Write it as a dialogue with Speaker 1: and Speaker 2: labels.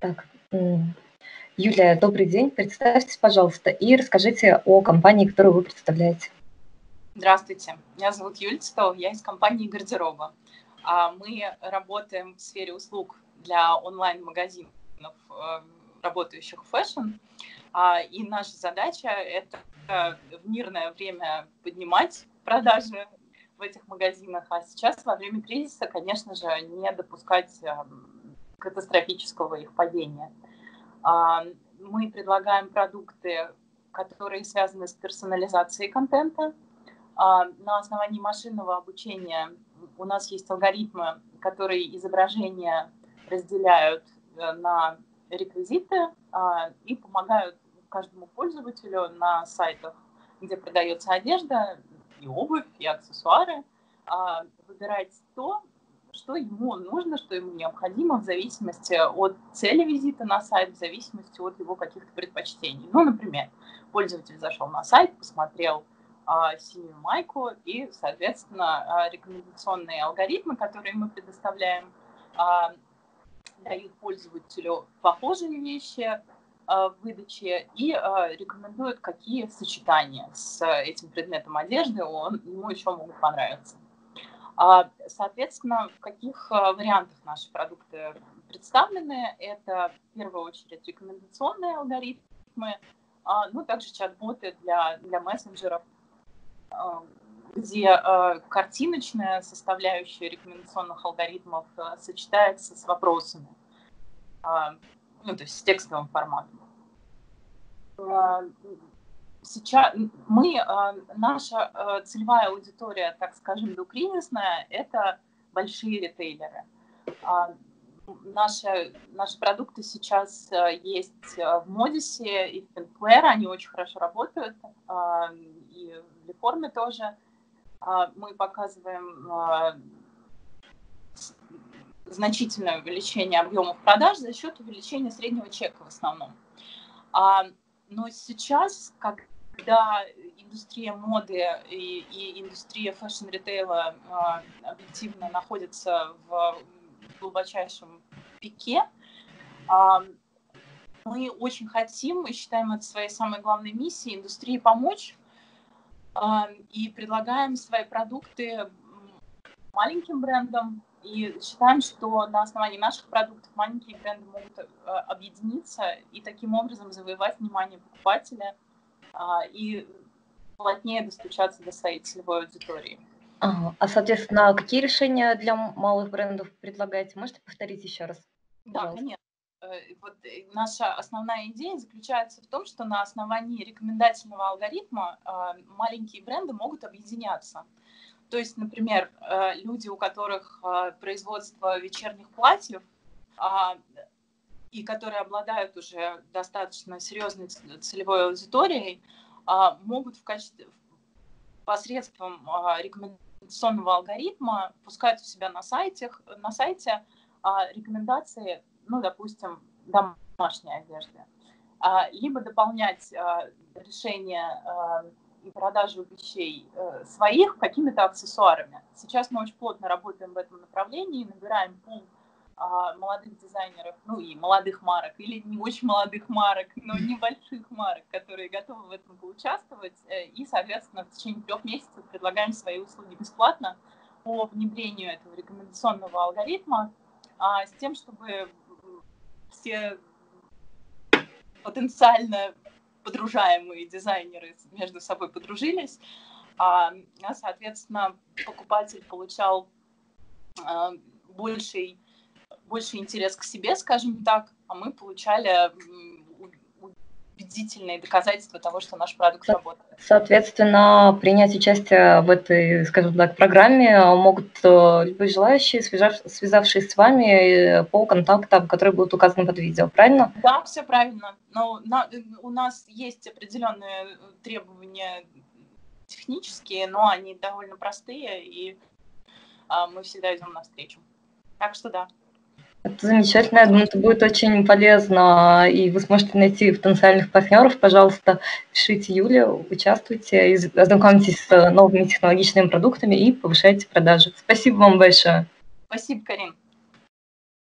Speaker 1: Так, Юлия, добрый день. Представьтесь, пожалуйста, и расскажите о компании, которую вы представляете.
Speaker 2: Здравствуйте, меня зовут Юлия Цитова, я из компании Garderobo. А мы работаем в сфере услуг для онлайн-магазинов, э, работающих в fashion. А, и наша задача – это в мирное время поднимать продажи в этих магазинах, а сейчас во время кризиса, конечно же, не допускать катастрофического их падения. А, мы предлагаем продукты, которые связаны с персонализацией контента. А, на основании машинного обучения у нас есть алгоритмы, которые изображения разделяют э, на реквизиты а, и помогают каждому пользователю на сайтах, где продается одежда, и обувь, и аксессуары, выбирать то, что ему нужно, что ему необходимо в зависимости от цели визита на сайт, в зависимости от его каких-то предпочтений. Ну, например, пользователь зашел на сайт, посмотрел а, синюю майку и, соответственно, а, рекомендационные алгоритмы, которые мы предоставляем, а, дают пользователю похожие вещи выдаче и рекомендуют, какие сочетания с этим предметом одежды он, ему еще могут понравиться. А, соответственно, в каких а, вариантах наши продукты представлены? Это в первую очередь рекомендационные алгоритмы, а, ну, также чат-боты для, для мессенджеров, где картиночная составляющая рекомендационных алгоритмов сочетается с вопросами, ну, то есть с текстовым форматом сейчас мы, а, наша а, целевая аудитория, так скажем, докризисная, это большие ритейлеры. А, наши, наши продукты сейчас есть в Модисе и в Пинклэр, они очень хорошо работают, и в Леформе тоже. Мы показываем значительное увеличение объемов продаж за счет увеличения среднего чека в основном. Но сейчас, когда индустрия моды и, и индустрия fashion-ритейла э, объективно находятся в глубочайшем пике, э, мы очень хотим и считаем это своей самой главной миссией индустрии помочь э, и предлагаем свои продукты маленьким брендам, и считаем, что на основании наших продуктов маленькие бренды могут объединиться и таким образом завоевать внимание покупателя. а, и плотнее достучаться до своей целевой аудитории.
Speaker 1: А, а, соответственно, какие решения для малых брендов предлагаете? Можете повторить еще раз?
Speaker 2: Да, конечно. Э, вот э, наша основная идея заключается в том, что на основании рекомендательного алгоритма а, маленькие бренды могут объединяться. То есть, например, э, люди, у которых э, производство вечерних платьев, а, и которые обладают уже достаточно серьезной целевой аудиторией, а, могут в качестве посредством а, рекомендационного алгоритма пускать у себя на, сайте, на сайте рекомендации, ну, допустим, домашней одежды, либо дополнять решение и продажу вещей э, своих какими-то аксессуарами. Сейчас мы очень плотно работаем в этом направлении, набираем а, молодых дизайнеров, ну и молодых марок, или не очень молодых марок, но небольших марок, которые готовы в этом поучаствовать, э, и, соответственно, в течение трех месяцев предлагаем свои услуги бесплатно по внедрению этого рекомендационного алгоритма, а, с тем, чтобы все потенциально подружаемые дизайнеры между собой подружились, а, соответственно, покупатель получал а, больший, больший интерес к себе, скажем так, а мы получали убедительные доказательства того, что наш продукт работает.
Speaker 1: Соответственно, принять участие в этой, скажем так, программе могут э, любые желающие, связавшись с вами по контактам, которые будут указаны под видео, правильно?
Speaker 2: Да, все правильно. Но на, у нас есть определенные требования технические, но они довольно простые, и а, мы всегда идем навстречу. Так что да.
Speaker 1: Это замечательно, я думаю, это будет очень полезно, и вы сможете найти потенциальных партнеров. Пожалуйста, пишите Юле, участвуйте, ознакомьтесь с новыми технологичными продуктами и повышайте продажи. Спасибо вам большое.
Speaker 2: Спасибо, Карин.